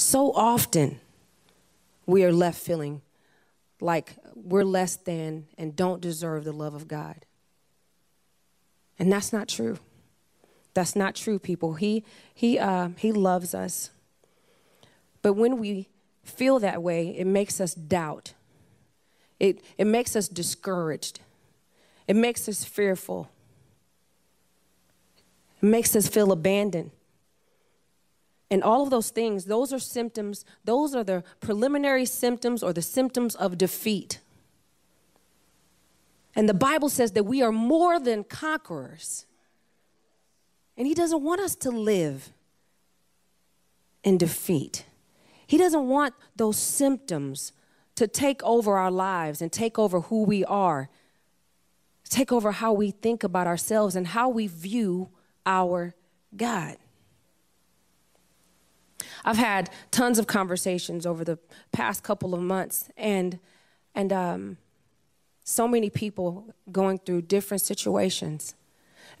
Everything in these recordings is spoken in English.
So often, we are left feeling like we're less than and don't deserve the love of God. And that's not true. That's not true, people. He, he, uh, he loves us. But when we feel that way, it makes us doubt. It, it makes us discouraged. It makes us fearful. It makes us feel abandoned. And all of those things, those are symptoms, those are the preliminary symptoms or the symptoms of defeat. And the Bible says that we are more than conquerors. And He doesn't want us to live in defeat. He doesn't want those symptoms to take over our lives and take over who we are, take over how we think about ourselves and how we view our God. I've had tons of conversations over the past couple of months, and and um, so many people going through different situations.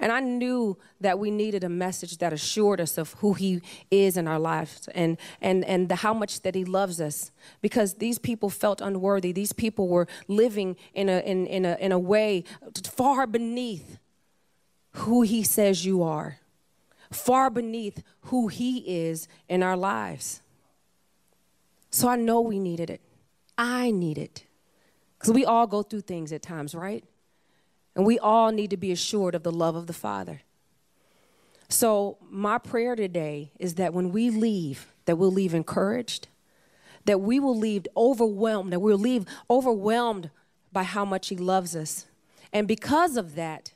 And I knew that we needed a message that assured us of who He is in our lives and, and, and the, how much that He loves us. Because these people felt unworthy. These people were living in a, in, in a, in a way far beneath who He says you are far beneath who He is in our lives. So I know we needed it. I need it. Because we all go through things at times, right? And we all need to be assured of the love of the Father. So my prayer today is that when we leave, that we'll leave encouraged, that we will leave overwhelmed, that we'll leave overwhelmed by how much He loves us. And because of that,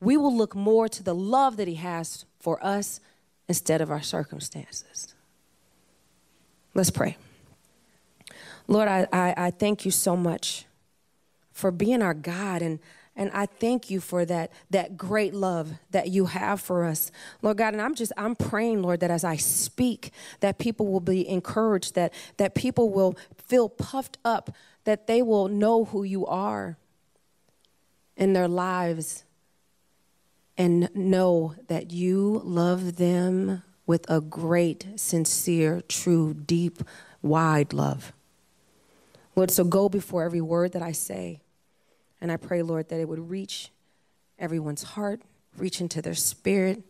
we will look more to the love that He has for us instead of our circumstances. Let's pray. Lord, I, I, I, thank you so much for being our God and and I thank you for that that great love that you have for us. Lord God, and I'm just I'm praying, Lord, that as I speak, that people will be encouraged, that that people will feel puffed up, that they will know who you are in their lives and know that you love them with a great, sincere, true, deep, wide love. Lord, so go before every word that I say. And I pray, Lord, that it would reach everyone's heart, reach into their spirit,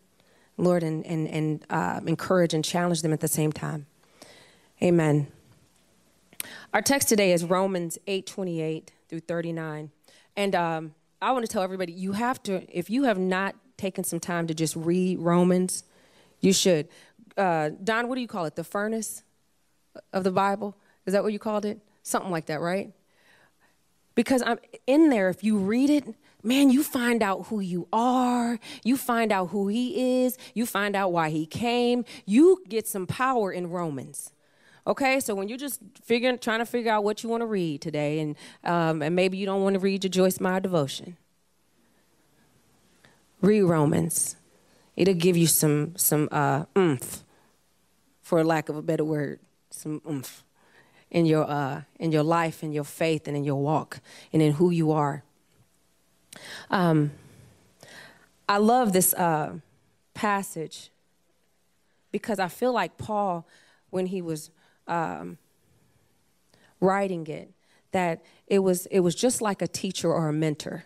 Lord, and, and, and uh, encourage and challenge them at the same time. Amen. Our text today is Romans 8 28 through 39. And um, I want to tell everybody you have to, if you have not taken some time to just read Romans, you should. Uh, Don, what do you call it? The furnace of the Bible? Is that what you called it? Something like that, right? Because I'm in there, if you read it, man, you find out who you are. You find out who he is. You find out why he came. You get some power in Romans. Okay, so when you're just figuring, trying to figure out what you want to read today, and um, and maybe you don't want to read your Joyce Meyer devotion, read Romans. It'll give you some some uh, oomph, for lack of a better word, some oomph in your uh, in your life, in your faith, and in your walk, and in who you are. Um, I love this uh, passage because I feel like Paul, when he was um, writing it, that it was it was just like a teacher or a mentor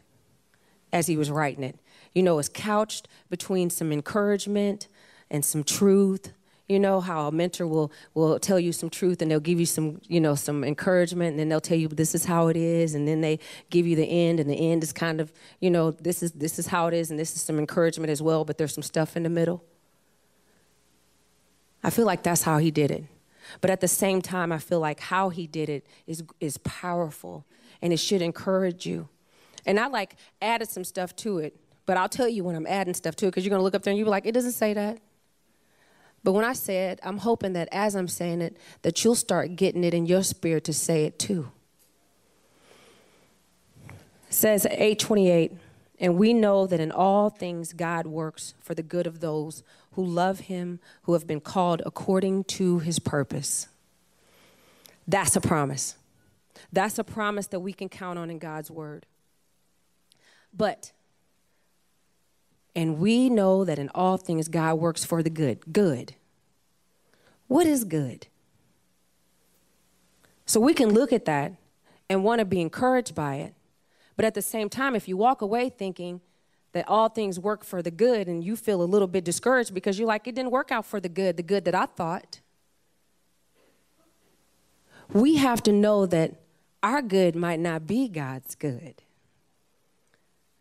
as he was writing it. You know, it's couched between some encouragement and some truth. You know how a mentor will will tell you some truth and they'll give you some you know some encouragement and then they'll tell you this is how it is and then they give you the end and the end is kind of you know this is this is how it is and this is some encouragement as well but there's some stuff in the middle. I feel like that's how he did it but at the same time i feel like how he did it is is powerful and it should encourage you and i like added some stuff to it but i'll tell you when i'm adding stuff to it because you're going to look up there and you'll be like it doesn't say that but when I say it, I'm hoping that as I'm saying it, that you'll start getting it in your spirit to say it too. It says 828, and we know that in all things God works for the good of those who love him, who have been called according to his purpose. That's a promise. That's a promise that we can count on in God's word. But and we know that in all things God works for the good. Good. What is good? So we can look at that and want to be encouraged by it. But at the same time, if you walk away thinking that all things work for the good and you feel a little bit discouraged because you're like, it didn't work out for the good, the good that I thought. We have to know that our good might not be God's good.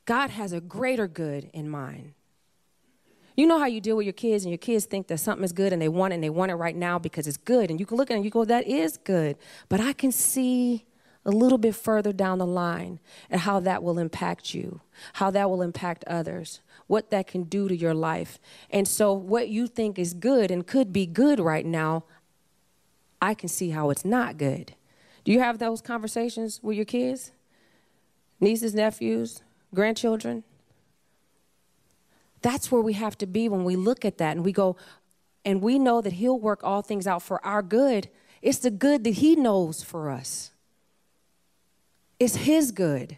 God has a greater good in mind. You know how you deal with your kids, and your kids think that something is good and they want it and they want it right now because it's good. And you can look at it and you go, that is good. But I can see a little bit further down the line and how that will impact you, how that will impact others, what that can do to your life. And so, what you think is good and could be good right now, I can see how it's not good. Do you have those conversations with your kids? Nieces, nephews, grandchildren? That's where we have to be when we look at that and we go, and we know that He'll work all things out for our good. It's the good that He knows for us, it's His good.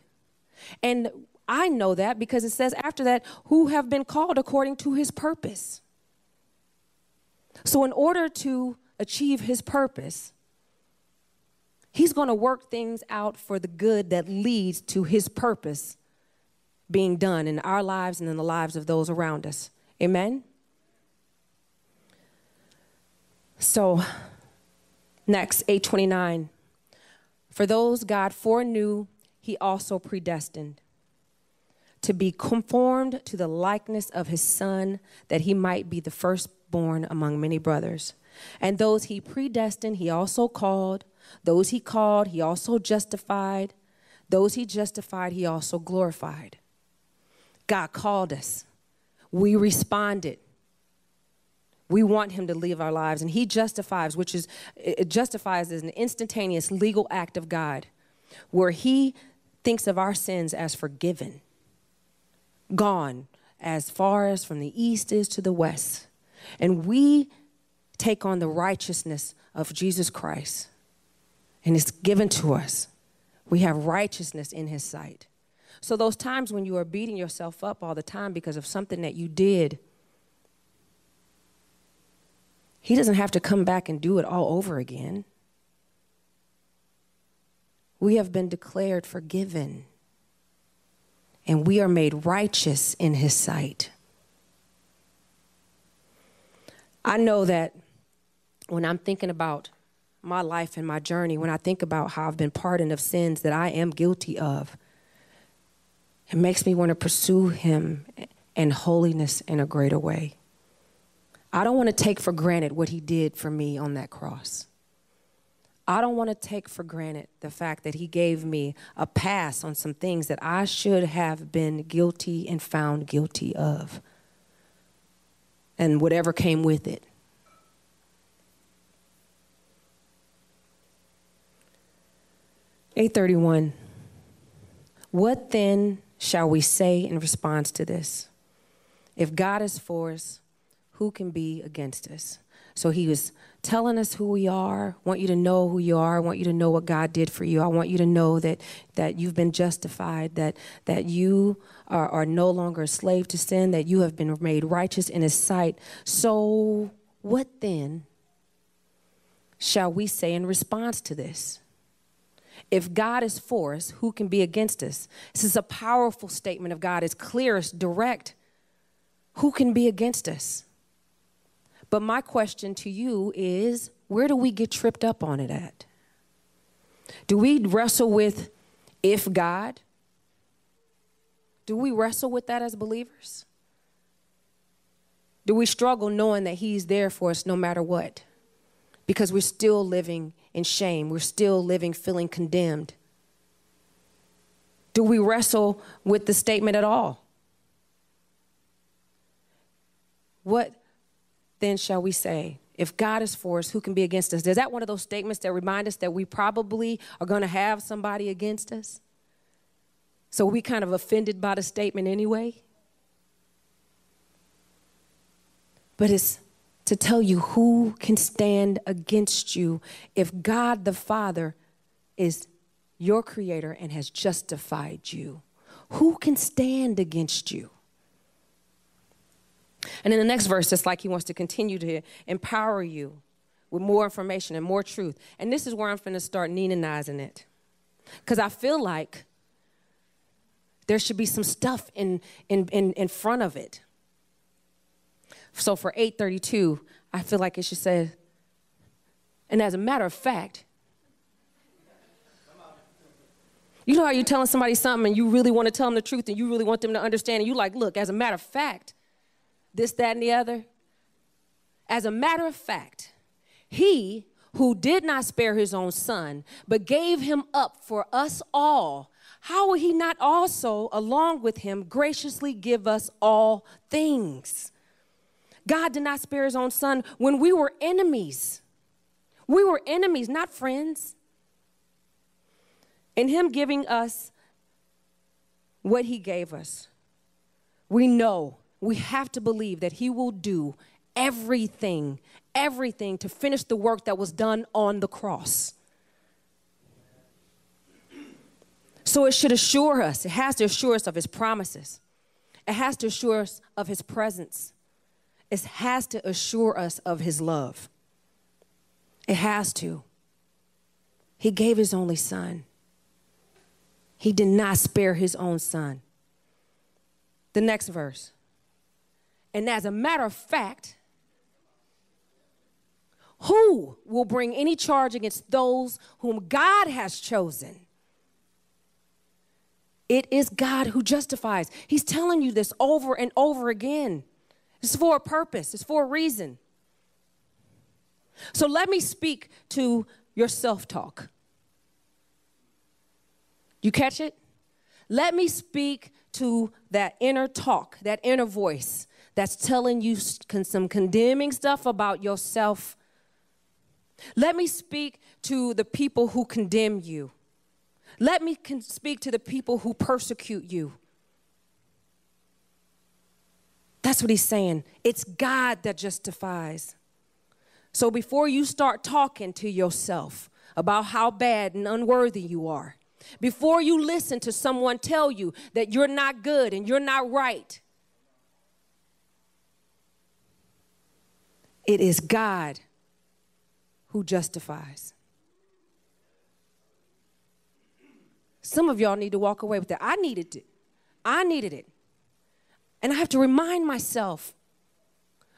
And I know that because it says after that, who have been called according to His purpose. So, in order to achieve His purpose, He's going to work things out for the good that leads to His purpose being done in our lives and in the lives of those around us. Amen? So, next, 829. For those God foreknew, he also predestined to be conformed to the likeness of his son, that he might be the firstborn among many brothers. And those he predestined, he also called. Those he called, he also justified. Those he justified, he also glorified. God called us. We responded. We want him to leave our lives. And he justifies, which is, it justifies as an instantaneous legal act of God, where he thinks of our sins as forgiven, gone as far as from the east is to the west. And we take on the righteousness of Jesus Christ, and it's given to us. We have righteousness in his sight. So, those times when you are beating yourself up all the time because of something that you did, He doesn't have to come back and do it all over again. We have been declared forgiven, and we are made righteous in His sight. I know that when I'm thinking about my life and my journey, when I think about how I've been pardoned of sins that I am guilty of, it makes me want to pursue Him in holiness in a greater way. I don't want to take for granted what He did for me on that cross. I don't want to take for granted the fact that He gave me a pass on some things that I should have been guilty and found guilty of, and whatever came with it. Eight thirty one. What then shall we say in response to this? If God is for us, who can be against us? So he was telling us who we are. want you to know who you are. I want you to know what God did for you. I want you to know that that you've been justified, that that you are, are no longer a slave to sin, that you have been made righteous in his sight. So what then shall we say in response to this? If God is for us, who can be against us? This is a powerful statement of God. It's clear, it's direct. Who can be against us? But my question to you is where do we get tripped up on it at? Do we wrestle with if God? Do we wrestle with that as believers? Do we struggle knowing that He's there for us no matter what? Because we're still living in shame. We're still living feeling condemned. Do we wrestle with the statement at all? What then shall we say? If God is for us, who can be against us? Is that one of those statements that remind us that we probably are going to have somebody against us? So we kind of offended by the statement anyway? But it's to tell you who can stand against you if God the Father is your creator and has justified you. Who can stand against you? And in the next verse, it's like he wants to continue to empower you with more information and more truth. And this is where I'm going to start nenanizing it. Because I feel like there should be some stuff in, in, in, in front of it. So for 832, I feel like it should say, and as a matter of fact, you know how you're telling somebody something and you really want to tell them the truth and you really want them to understand, and you like, look, as a matter of fact, this, that, and the other. As a matter of fact, he who did not spare his own son, but gave him up for us all, how will he not also, along with him, graciously give us all things? God did not spare his own son when we were enemies. We were enemies, not friends. In him giving us what he gave us, we know, we have to believe that he will do everything, everything to finish the work that was done on the cross. So it should assure us, it has to assure us of his promises. It has to assure us of his presence. It has to assure us of his love. It has to. He gave his only son. He did not spare his own son. The next verse. And as a matter of fact, who will bring any charge against those whom God has chosen? It is God who justifies. He's telling you this over and over again. It's for a purpose, it's for a reason. So let me speak to your self talk. You catch it? Let me speak to that inner talk, that inner voice that's telling you some condemning stuff about yourself let me speak to the people who condemn you. Let me speak to the people who persecute you. That's what he's saying. It's God that justifies. So before you start talking to yourself about how bad and unworthy you are, before you listen to someone tell you that you're not good and you're not right, it is God who justifies. Some of y'all need to walk away with that. I needed it. I needed it. And I have to remind myself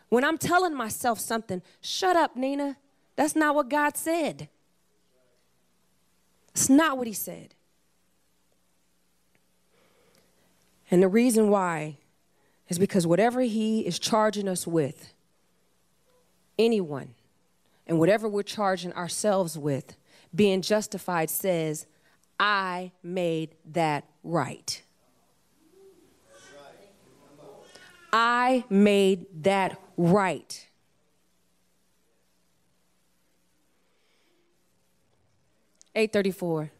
when I'm telling myself something, shut up, Nina. That's not what God said. It's not what He said. And the reason why is because whatever He is charging us with, anyone, and whatever we're charging ourselves with, being justified says, I made that right. I made that right. Eight thirty-four.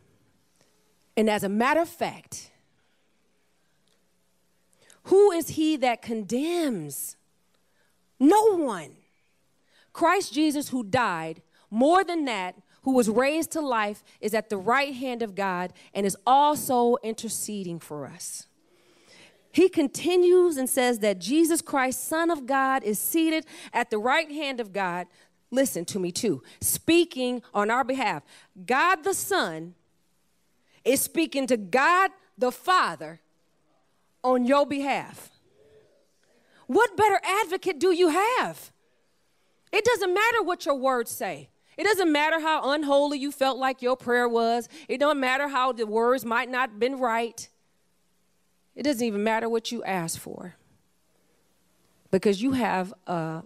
And as a matter of fact, who is he that condemns? No one. Christ Jesus, who died, more than that, who was raised to life, is at the right hand of God and is also interceding for us. He continues and says that Jesus Christ, Son of God, is seated at the right hand of God. Listen to me too, speaking on our behalf. God the Son is speaking to God the Father on your behalf. What better advocate do you have? It doesn't matter what your words say. It doesn't matter how unholy you felt like your prayer was. It don't matter how the words might not have been right. It doesn't even matter what you ask for. Because you have a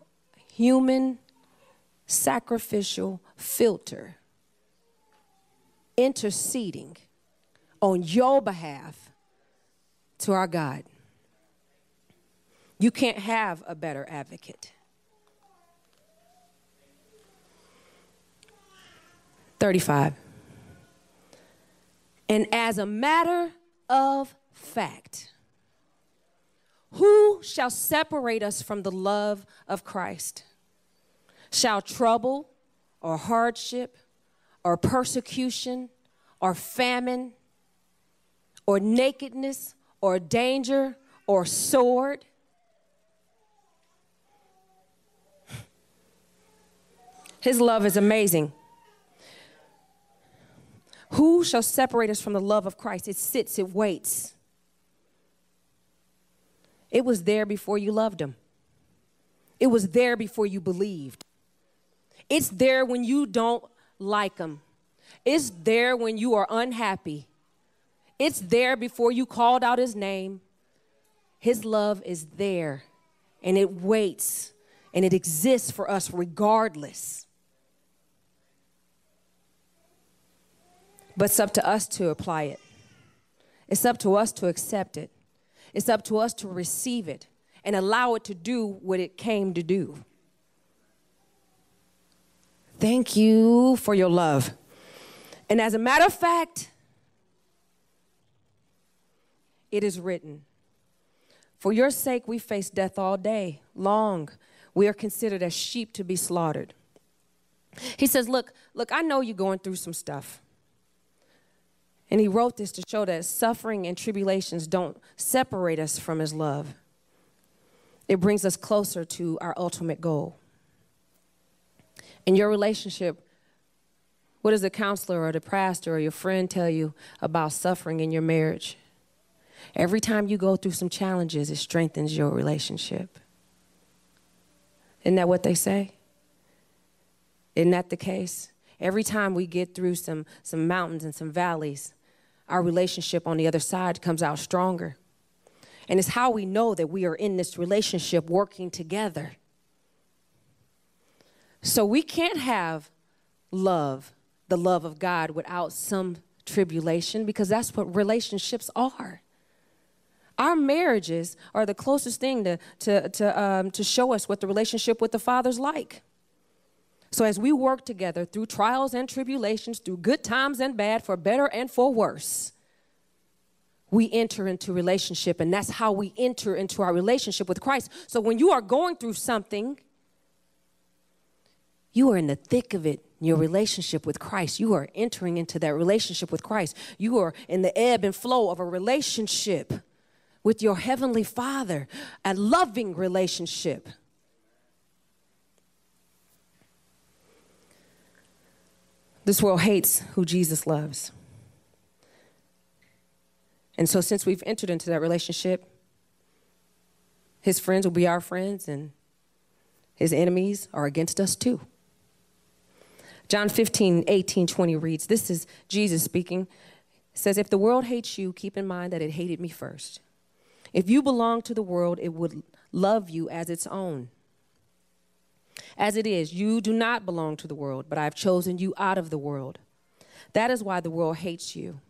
human sacrificial filter interceding on your behalf to our God. You can't have a better advocate. 35. And as a matter of fact, who shall separate us from the love of Christ? Shall trouble or hardship or persecution or famine or nakedness or danger or sword? His love is amazing. Who shall separate us from the love of Christ? It sits, it waits. It was there before you loved Him, it was there before you believed. It's there when you don't like Him, it's there when you are unhappy. It's there before you called out His name. His love is there and it waits and it exists for us regardless. But it's up to us to apply it. It's up to us to accept it. It's up to us to receive it and allow it to do what it came to do. Thank you for your love. And as a matter of fact, it is written For your sake, we face death all day long. We are considered as sheep to be slaughtered. He says, Look, look, I know you're going through some stuff. And he wrote this to show that suffering and tribulations don't separate us from his love. It brings us closer to our ultimate goal. In your relationship, what does the counselor or the pastor or your friend tell you about suffering in your marriage? Every time you go through some challenges, it strengthens your relationship. Isn't that what they say? Isn't that the case? Every time we get through some, some mountains and some valleys, our relationship on the other side comes out stronger. And it's how we know that we are in this relationship working together. So we can't have love, the love of God, without some tribulation because that's what relationships are. Our marriages are the closest thing to, to, to, um, to show us what the relationship with the Father's like. So, as we work together through trials and tribulations, through good times and bad, for better and for worse, we enter into relationship, and that's how we enter into our relationship with Christ. So, when you are going through something, you are in the thick of it, your relationship with Christ. You are entering into that relationship with Christ. You are in the ebb and flow of a relationship with your Heavenly Father, a loving relationship. This world hates who Jesus loves. And so, since we've entered into that relationship, his friends will be our friends, and his enemies are against us too. John 15, 18, 20 reads This is Jesus speaking. It says, If the world hates you, keep in mind that it hated me first. If you belong to the world, it would love you as its own. As it is, you do not belong to the world, but I have chosen you out of the world. That is why the world hates you.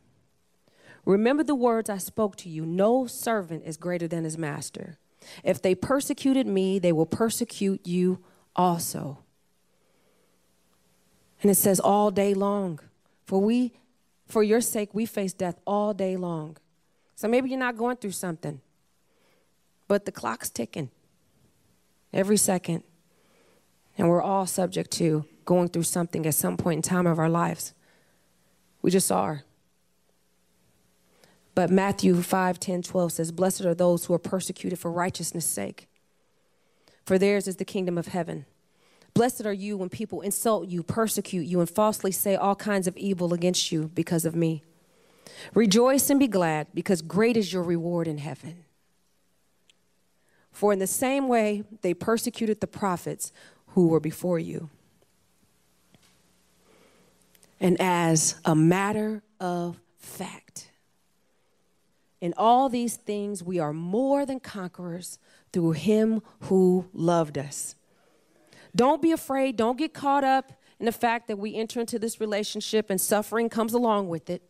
Remember the words I spoke to you no servant is greater than his master. If they persecuted me, they will persecute you also. And it says all day long. For we for your sake we face death all day long. So maybe you're not going through something. But the clock's ticking every second. And we're all subject to going through something at some point in time of our lives. We just are. But Matthew 5 10, 12 says, Blessed are those who are persecuted for righteousness' sake, for theirs is the kingdom of heaven. Blessed are you when people insult you, persecute you, and falsely say all kinds of evil against you because of me. Rejoice and be glad, because great is your reward in heaven. For in the same way they persecuted the prophets who were before you. And as a matter of fact, in all these things we are more than conquerors through him who loved us. Don't be afraid, don't get caught up in the fact that we enter into this relationship and suffering comes along with it.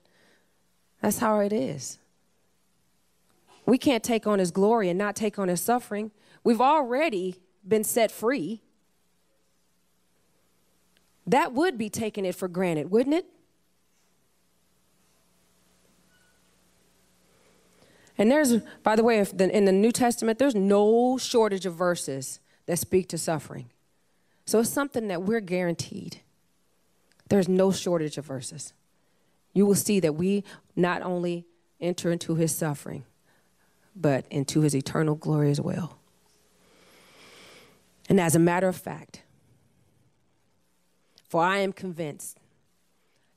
That's how it is. We can't take on his glory and not take on his suffering. We've already been set free. That would be taking it for granted, wouldn't it? And there's, by the way, in the New Testament, there's no shortage of verses that speak to suffering. So it's something that we're guaranteed. There's no shortage of verses. You will see that we not only enter into his suffering, but into his eternal glory as well. And as a matter of fact, For I am convinced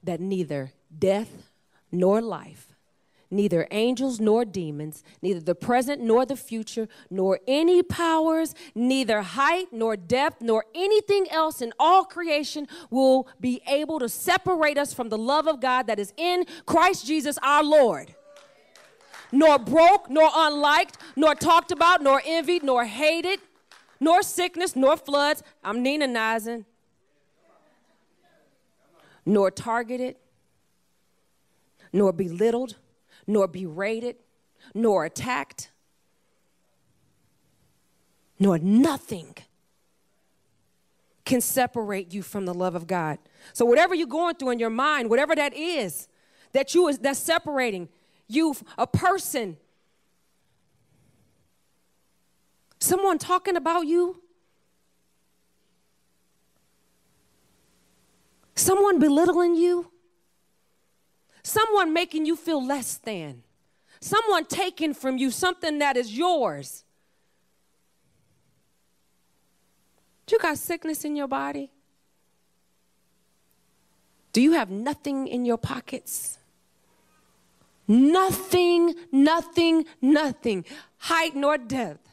that neither death nor life, neither angels nor demons, neither the present nor the future, nor any powers, neither height nor depth, nor anything else in all creation will be able to separate us from the love of God that is in Christ Jesus our Lord. Nor broke, nor unliked, nor talked about, nor envied, nor hated, nor sickness, nor floods. I'm Nina Nizing nor targeted, nor belittled, nor berated, nor attacked, nor nothing can separate you from the love of God. So whatever you're going through in your mind, whatever that is, that you is that's separating you, a person, someone talking about you, Someone belittling you? Someone making you feel less than? Someone taking from you something that is yours? Do you got sickness in your body? Do you have nothing in your pockets? Nothing, nothing, nothing, height nor depth,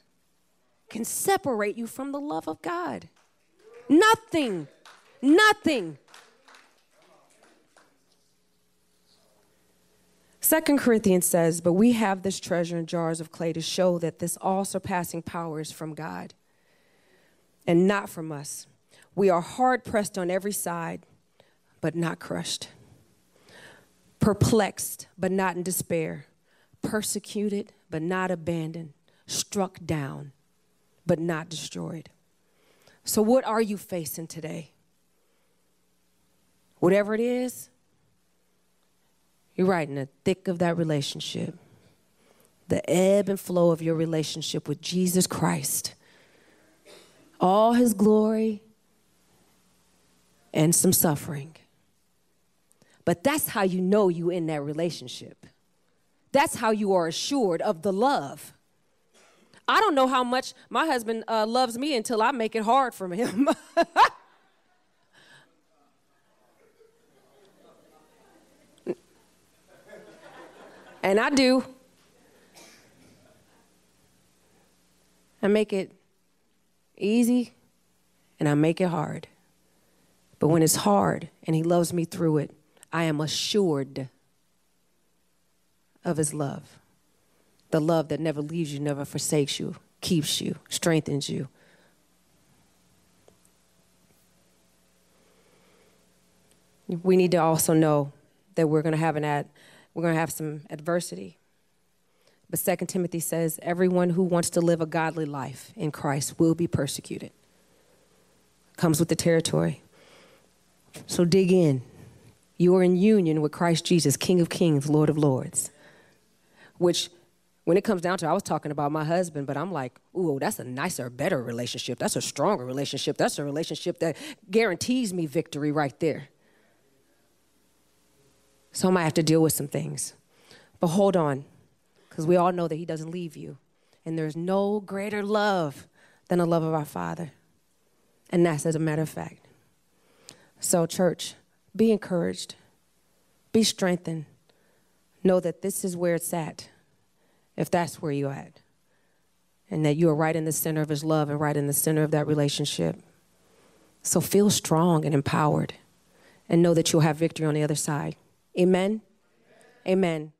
can separate you from the love of God. Nothing, nothing. Second Corinthians says, But we have this treasure in jars of clay to show that this all surpassing power is from God and not from us. We are hard pressed on every side, but not crushed, perplexed, but not in despair, persecuted, but not abandoned, struck down, but not destroyed. So, what are you facing today? Whatever it is, you're right in the thick of that relationship, the ebb and flow of your relationship with Jesus Christ, all his glory and some suffering. But that's how you know you're in that relationship. That's how you are assured of the love. I don't know how much my husband uh, loves me until I make it hard for him. And I do. I make it easy and I make it hard. But when it's hard and He loves me through it, I am assured of His love. The love that never leaves you, never forsakes you, keeps you, strengthens you. We need to also know that we're going to have an ad we're going to have some adversity. But 2 Timothy says, everyone who wants to live a godly life in Christ will be persecuted. Comes with the territory. So dig in. You are in union with Christ Jesus, King of Kings, Lord of Lords. Which, when it comes down to, it, I was talking about my husband, but I'm like, ooh, that's a nicer, better relationship. That's a stronger relationship. That's a relationship that guarantees me victory right there. So I might have to deal with some things. But hold on, because we all know that He doesn't leave you. And there's no greater love than the love of our Father. And that's as a matter of fact. So, church, be encouraged, be strengthened. Know that this is where it's at, if that's where you're at. And that you are right in the center of His love and right in the center of that relationship. So, feel strong and empowered and know that you'll have victory on the other side. Amen. Amen.